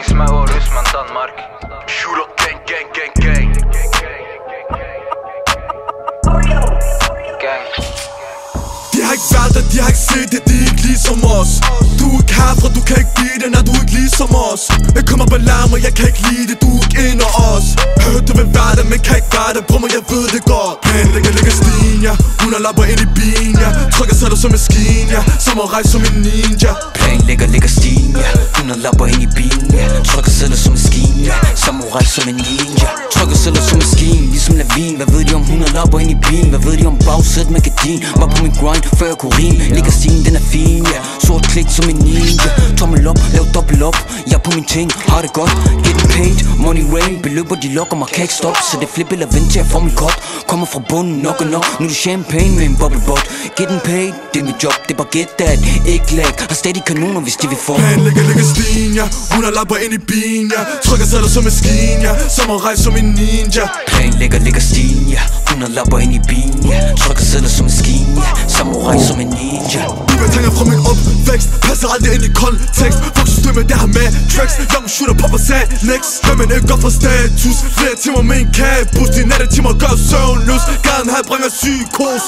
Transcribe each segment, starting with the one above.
Isma og Rusman Danmark. Shoot up gang gang gang gang. Gang. De har ikke været der, de har ikke set det, de er ikke ligesom os. Du er ikke herfra, du kan ikke lide det, når du er ikke ligesom os. Jeg kommer på larm, og jeg kan ikke lide det, du er ikke en af os. Hørte du vil være der, men kan ikke være der, bror mig, jeg ved det godt. Planlægger, lægger stien, ja, hun har lapper ind i bien, ja. Trykker sig dig som en skin, ja, som at rejse som en ninja. Planlægger, lægger stien, ja, hun har lapper ind i bien, ja. Trykker sædler som en skin, Samurai som en ninja. Trykker sædler som en skin, ligesom lavin Hvad ved de om 100 lapper ind i bilen? Hvad ved de om bagsæt med gardin? Var på min grind, før jeg kunne rime. Ligger stien, den er fin, ja. Sort klik som en ninja. Tommel op, lav dobbelt op på min ting, har det godt. Getting paid, money rain. Beløber de lokker mig, kan ikke stoppe Så det flip eller vent til jeg får min kop Kommer fra bunden, nok og nok. Nu er det champagne med en bubblebot Getting paid, det er mit job. Det er bare get that, ikke lag. Har stadig kanoner, hvis de vil få. Planlægger, ligger stien, ja. Hun har lapper ind i bilen, ja. Trykker sig der som en skin, ja. Samurai som en ninja. Planlægger, ligger stien, ja. 100 lapper ind i bilen, ja. Trykker sædler som en skin, ja. Samurai som en ninja. Ubetanger fra min Passer aldrig ind i kontekst. Fuck systemet, det har med tracks Young shooter, popper sag, next. Hvad man ikke går for status. Flere timer med en kabus De natte timer gør søvnløs. Gaden her bringer psykos.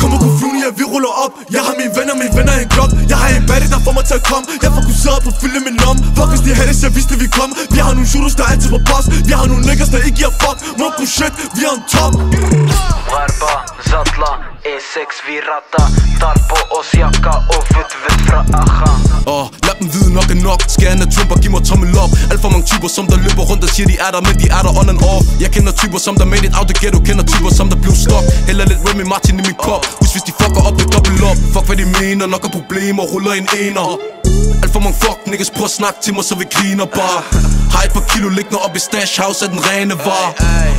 Kommer på fluen, ja vi ruller op. Jeg har mine venner, mine venner i en klop Jeg har en baddie, der får mig til at komme. Jeg fokuserer på at fylde min lom. Fuck hvis de hattes, jeg vidste vi kom. Vi har nogle shooters, der er altid på boss Vi har nogle niggas, der ikke giver fuck. Moko shit, vi er on top. Gharba, Zatla, E6 vi retter Tar på os jakka og vut vut fra Acha. Og lad dem vide nok er nok. Skal jeg trumper, giv mig tommel op. Alt for mange typer, som der løber rundt og siger de er der Men de er der on and off. Jeg kender typer, som der made it out the ghetto. Kender typer, som der blev stop Heller lidt Remy Martin i min kop. Husk hvis de fucker op, det dobbelt op. Fuck hvad de mener, nok er problemer Ruller en ener for mange fuck niggas prøver at snakke til mig, så vi griner bare. Har et par kilo liggende op i stash house af den rene var.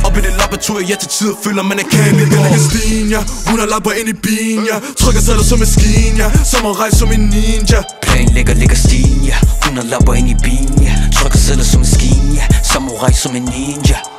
Op i det laboratorium, ja til tider føler man er kan Planlægger, ligger stien, ja. Hun har lapper ind i bilen, ja. Trykker sig der som en skin, ja. Samurai som en ninja. Planlægger, ligger stien, ja. 100 lapper ind i bilen, ja. Trykker sædler som en skin, ja. Samurai som en ninja